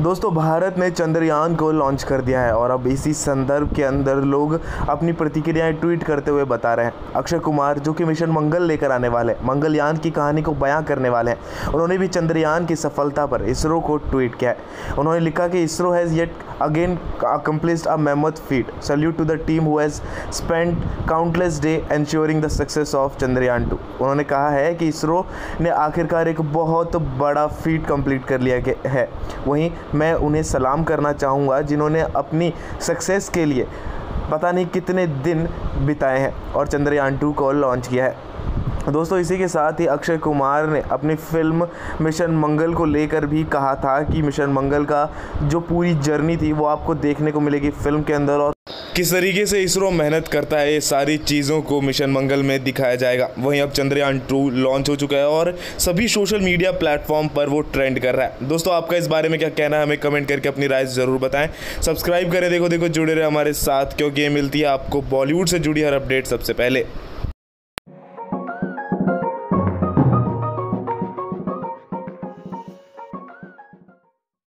दोस्तों, भारत ने चंद्रयान को लॉन्च कर दिया है और अब इसी संदर्भ के अंदर लोग अपनी प्रतिक्रियाएँ ट्वीट करते हुए बता रहे हैं। अक्षय कुमार, जो कि मिशन मंगल लेकर आने वाले हैं, मंगलयान की कहानी को बयां करने वाले हैं। उन्होंने भी चंद्रयान की सफलता पर इसरो को ट्वीट किया है। उन्होंने लिखा कि ISRO has yet again accomplished a mammoth feat salute to the team who has spend countless day ensuring the success of Chandrayaan two उन्होंने कहा है कि इसरो ने आखिरकार एक बहुत बड़ा फीट कंप्लीट कर लिया है। वहीं मैं उन्हें सलाम करना चाहूँगा, जिन्होंने अपनी सक्सेस के लिए पता नहीं कितने दिन बिताए हैं और चंद्रयान टू को लॉन्च किया है। दोस्तों, इसी के साथ ही अक्षय कुमार ने अपनी फ़िल्म मिशन मंगल को लेकर भी कहा था कि मिशन मंगल का जो पूरी जर्नी थी, वो आपको देखने को मिलेगी फ़िल्म के अंदर और किस तरीके से इसरो मेहनत करता है, ये सारी चीज़ों को मिशन मंगल में दिखाया जाएगा। वहीं अब चंद्रयान टू लॉन्च हो चुका है और सभी सोशल मीडिया प्लेटफॉर्म पर वो ट्रेंड कर रहा है। दोस्तों, आपका इस बारे में क्या कहना है, हमें कमेंट करके अपनी राय ज़रूर बताएँ। सब्सक्राइब करें, देखो देखो, जुड़े रहे हमारे साथ, क्योंकि ये मिलती है आपको बॉलीवुड से जुड़ी हर अपडेट सबसे पहले।